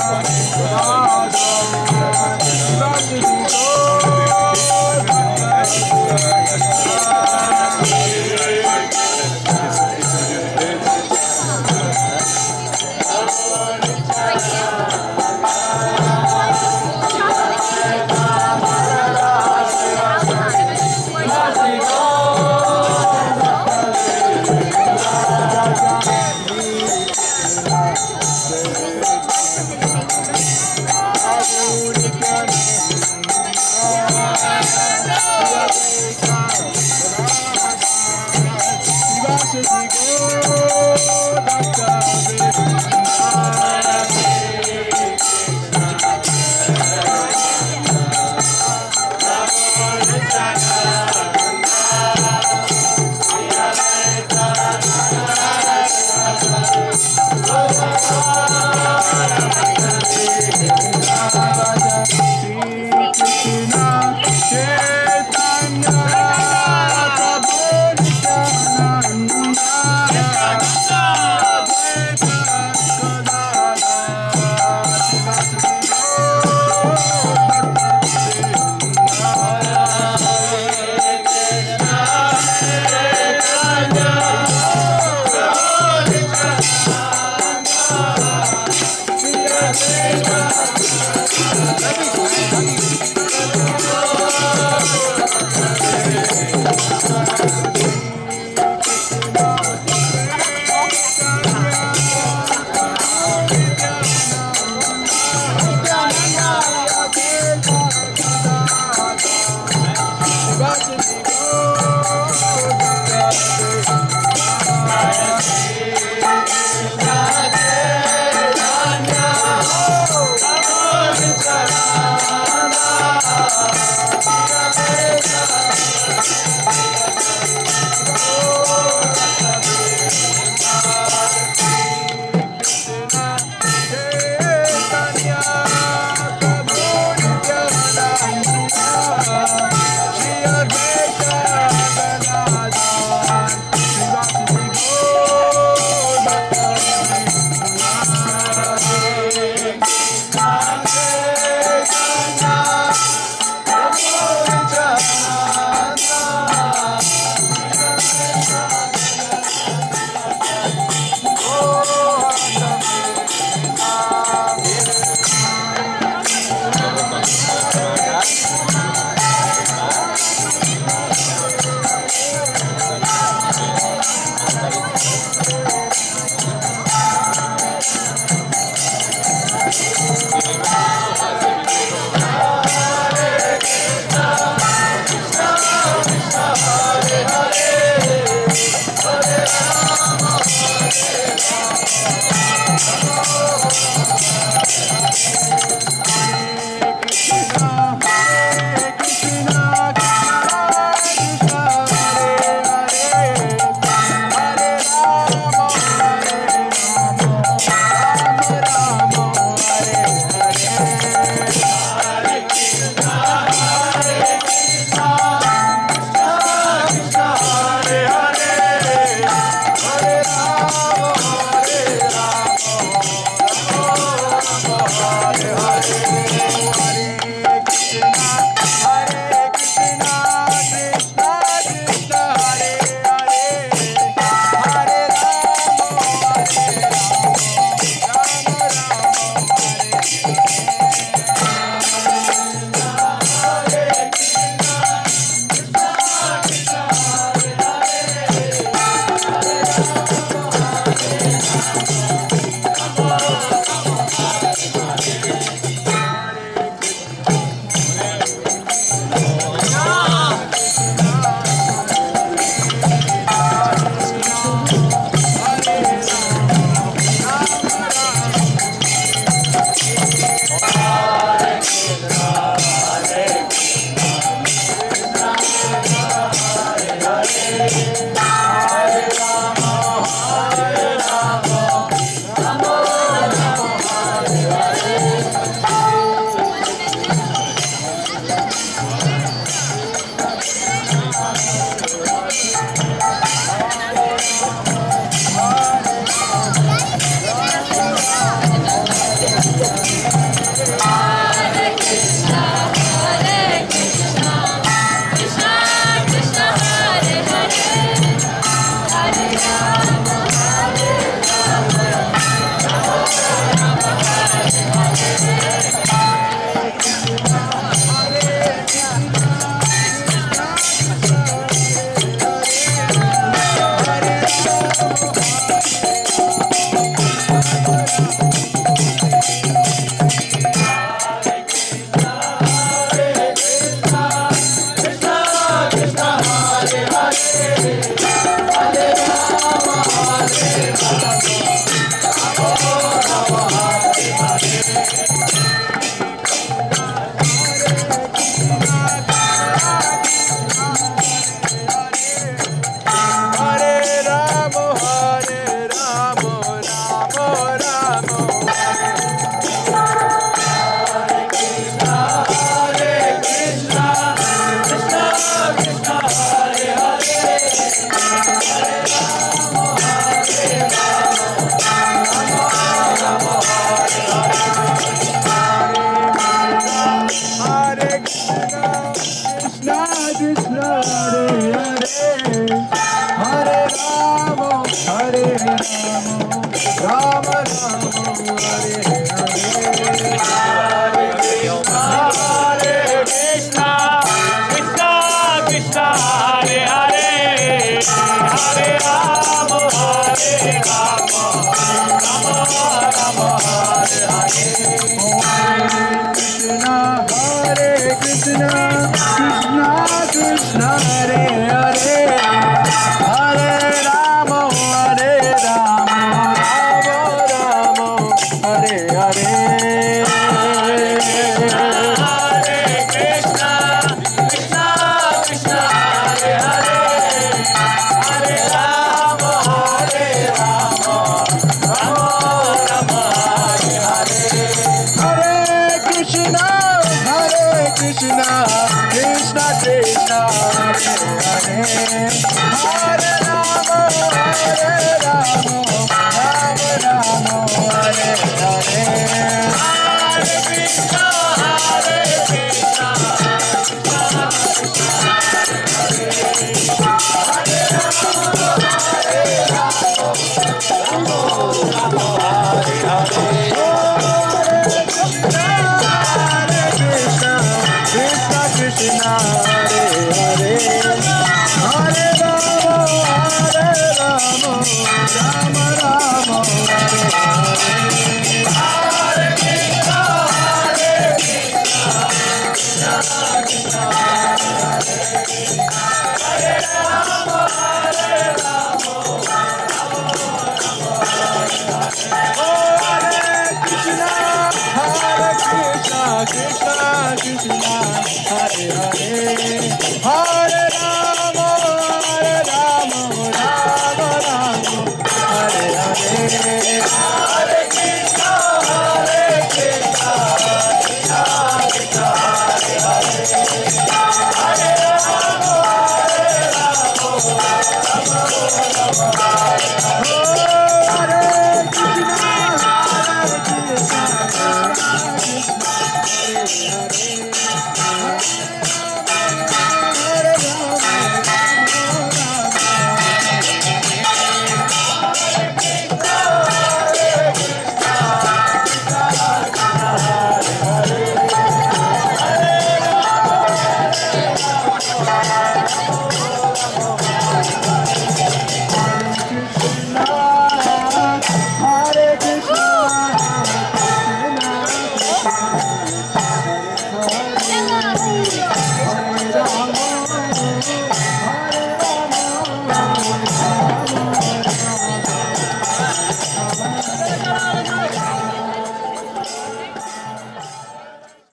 Thank Hare Krishna. Krishna Hare Hare Oh,